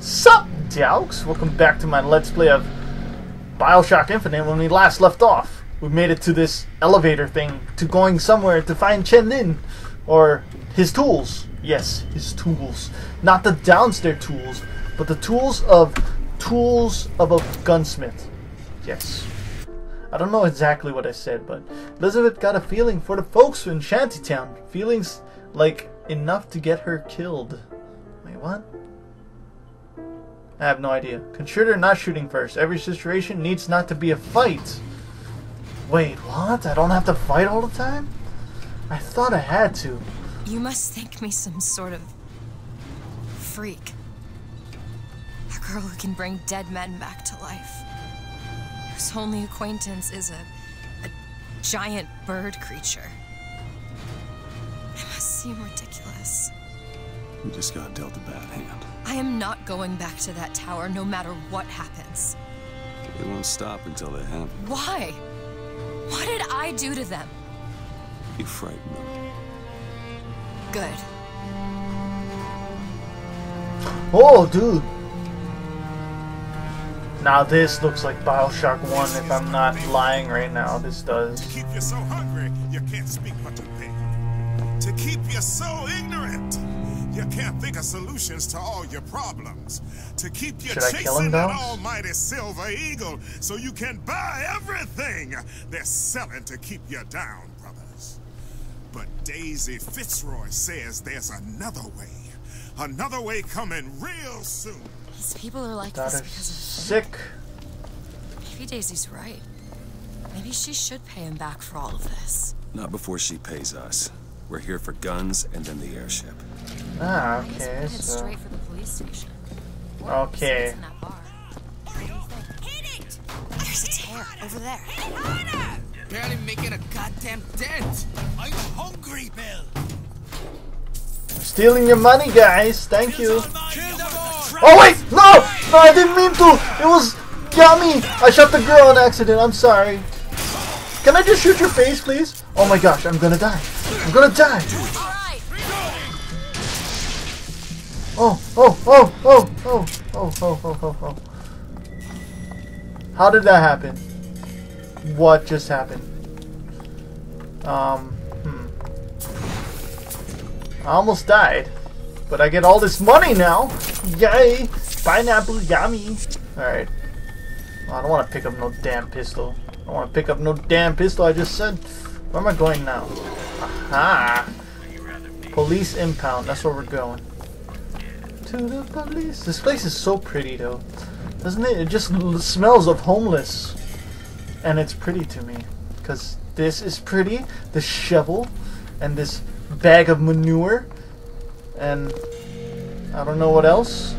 Sup, Daux? Welcome back to my Let's Play of Bioshock Infinite when we last left off. We made it to this elevator thing, to going somewhere to find Chen Lin. Or his tools. Yes, his tools. Not the downstairs tools, but the tools of tools of a gunsmith. Yes. I don't know exactly what I said, but Elizabeth got a feeling for the folks in Shantytown. Feelings like enough to get her killed. Wait, what? I have no idea. Consider not shooting first. Every situation needs not to be a fight. Wait, what? I don't have to fight all the time? I thought I had to. You must think me some sort of freak. A girl who can bring dead men back to life. Whose only acquaintance is a, a giant bird creature. It must seem ridiculous. You just got dealt a bad hand. I am not going back to that tower no matter what happens. They won't stop until they have. Why? What did I do to them? You frighten them. Good. Oh, dude. Now this looks like Bioshock 1 if I'm not lying right now. This does. To keep you so hungry, you can't speak but to think. To keep you so ignorant, you can't think of solutions to all your problems. To keep you Should I kill him, chasing that almighty silver eagle so you can buy everything they're selling to keep you down, brothers. But Daisy Fitzroy says there's another way. Another way coming real soon. These people are like That this is because of sick. Maybe Daisy's right. Maybe she should pay him back for all of this. Not before she pays us. We're here for guns and then the airship. Ah, I guess we okay, head so. for the police station. Or Okay. sit in that bar. What do you think? There's a tear over there. Barely making a goddamn dent. I'm hungry, Bill. Stealing your money, guys. Thank you. Kill them all. Oh, wait! No! No, I didn't mean to! It was yummy! I shot the girl on accident. I'm sorry. Can I just shoot your face, please? Oh my gosh, I'm gonna die. I'm gonna die. Oh, oh, oh, oh, oh, oh, oh, oh, oh. How did that happen? What just happened? Um, hmm. I almost died. But I get all this money now. Yay! Pineapple yummy. Alright. Well, I don't want to pick up no damn pistol. I don't want to pick up no damn pistol. I just said. Where am I going now? Aha! Police impound. That's where we're going. To the police. This place is so pretty, though. Doesn't it? It just smells of homeless. And it's pretty to me. Because this is pretty. The shovel. And this bag of manure. And I don't know what else.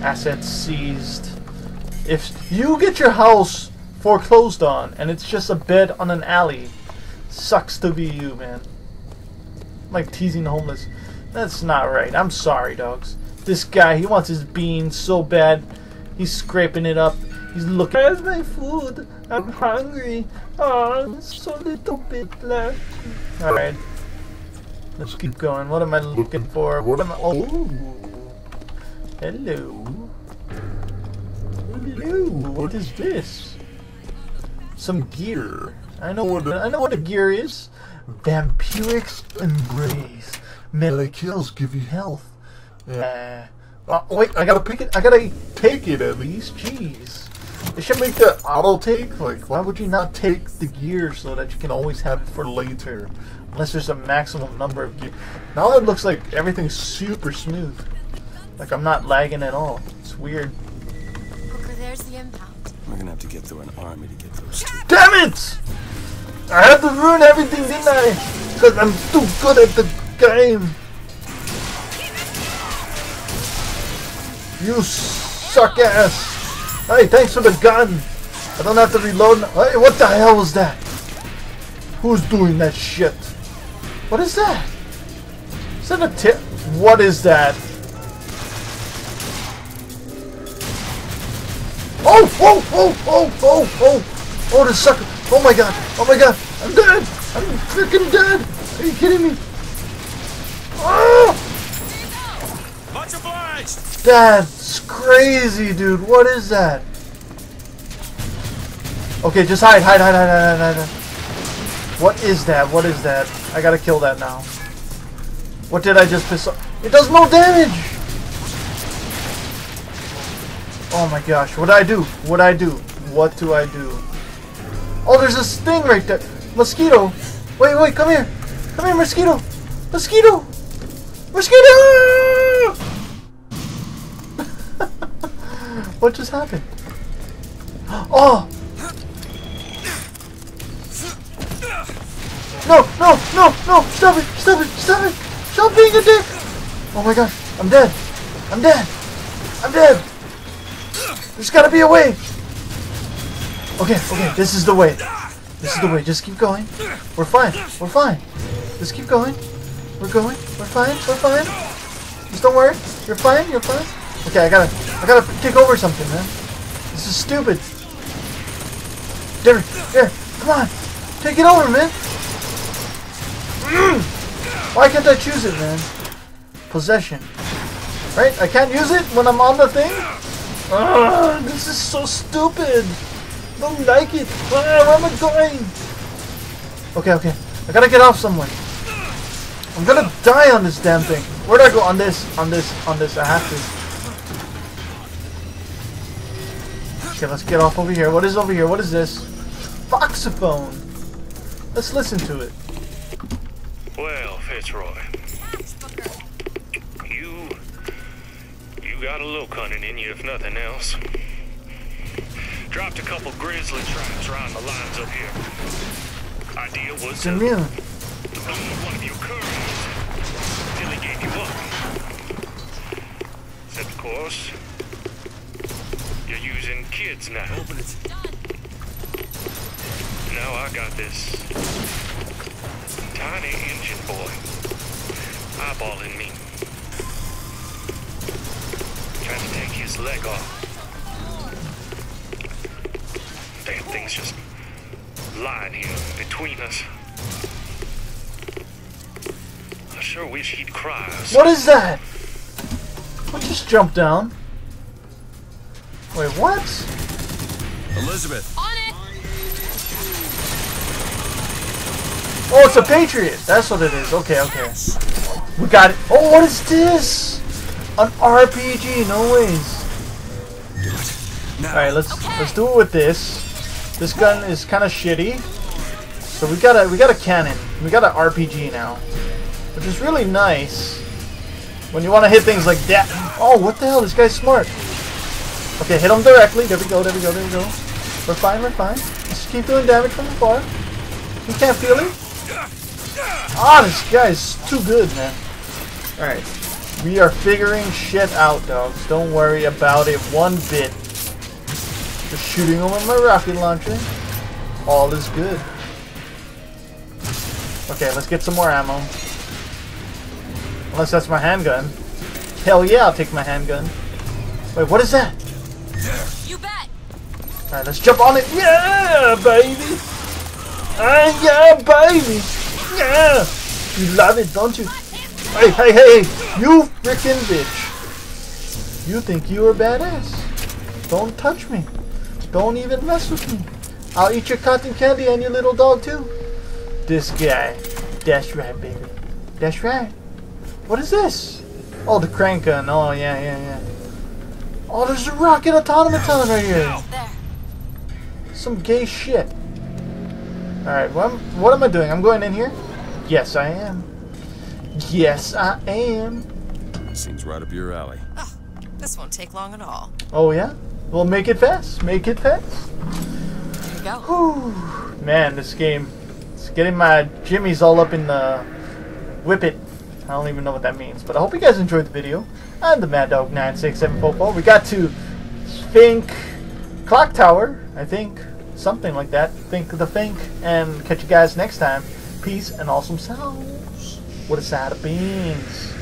Assets seized. If you get your house foreclosed on and it's just a bed on an alley, sucks to be you, man. Like teasing the homeless. That's not right. I'm sorry, dogs. This guy, he wants his beans so bad. He's scraping it up. He's looking. Where's my food? I'm hungry. Oh, so little bit left. Alright. Let's keep going. What am I looking for? What am I? Oh. Hello. Hello. What is this? Some gear. I know what I know what a gear is. Vampiric embrace. Melee kills give you health. Uh, oh, wait, I gotta pick it. I gotta take it at least. Jeez. It should make the auto take. Like, why would you not take the gear so that you can always have it for later? Unless there's a maximum number of gear. Now it looks like everything's super smooth. Like I'm not lagging at all. It's weird. Booker, there's the impound. We're gonna have to get through an army to get those two. Damn it! I had to ruin everything, didn't I? Because I'm too good at the game. You suck ass. Hey, thanks for the gun. I don't have to reload. Hey, what the hell was that? Who's doing that shit? What is that? Is that a tip? What is that? Oh, oh, oh, oh, oh, oh, oh, the sucker. Oh my god. Oh my god. I'm dead. I'm freaking dead. Are you kidding me? Oh! Much obliged. That's crazy, dude. What is that? Okay, just hide, hide, hide, hide, hide, hide, hide. What is that? What is that? I gotta kill that now. What did I just piss off? It does no damage! Oh my gosh, what do I do? What do I do? What do I do? Oh, there's this thing right there. Mosquito. Wait, wait, come here. Come here, mosquito. Mosquito. Mosquito! What just happened? Oh! No, no, no, no! Stop it! Stop it! Stop it! Stop being a dick! Oh my gosh, I'm dead! I'm dead! I'm dead! There's gotta be a way! Okay, okay, this is the way. This is the way. Just keep going. We're fine. We're fine. Just keep going. We're going. We're fine. We're fine. Just don't worry. You're fine. You're fine. Okay, I gotta, I gotta take over something, man. This is stupid. There, there. Come on. Take it over, man. Mm. Why can't I choose it, man? Possession. Right? I can't use it when I'm on the thing? Ugh, this is so stupid. Don't like it. Ah, where am I going? Okay, okay. I gotta get off somewhere. I'm gonna die on this damn thing. Where do I go? On this, on this, on this. I have to. Okay, let's get off over here. What is over here? What is this? Voxophone. Let's listen to it. Well, Fitzroy. You. You got a little cunning in you, if nothing else. Dropped a couple grizzly traps around the lines up here. Idea was It's to lure one of your couriers till he gave you up. Except, of course, using kids now. Open it. Now I got this tiny engine boy eyeballing me. Trying to take his leg off. Damn thing's just lying here between us. I sure wish he'd cry. or What is that? What just jumped down? Wait, what? Elizabeth. On it! Oh, it's a Patriot. That's what it is. Okay, okay. We got it. Oh, what is this? An RPG? No ways. Do it. Now. All right, let's let's do it with this. This gun is kind of shitty. So we got a we got a cannon. We got an RPG now, which is really nice. When you want to hit things like that. Oh, what the hell? This guy's smart. Okay, hit him directly. There we go. There we go. There we go. We're fine. We're fine. Just keep doing damage from afar. You can't feel him. Ah, this guy's too good, man. All right, we are figuring shit out, dogs. Don't worry about it one bit. Just shooting him with my rocket launcher. All is good. Okay, let's get some more ammo. Unless that's my handgun. Hell yeah, I'll take my handgun. Wait, what is that? You bet! Alright, let's jump on it. Yeah, baby! Ah, yeah, baby! Yeah! You love it, don't you? Hey, hey, hey! You freaking bitch! You think you are a badass? Don't touch me. Don't even mess with me. I'll eat your cotton candy and your little dog too. This guy. That's right, baby. That's right. What is this? Oh, the crank gun. Oh, yeah, yeah, yeah. Oh, there's a rocket automaton right here. Some gay shit. Alright, what, am- what am I doing? I'm going in here? Yes, I am. Yes, I am. Seems right up your alley. Oh, this won't take long at all. Oh, yeah? Well, make it fast. Make it fast. Here you go. Whew. Man, this game. It's getting my jimmies all up in the whip it. I don't even know what that means. But I hope you guys enjoyed the video. I'm the Mad Dog 96744. We got to Fink Clock Tower, I think. Something like that. Think the Fink. And catch you guys next time. Peace and awesome sounds. What a side of beans.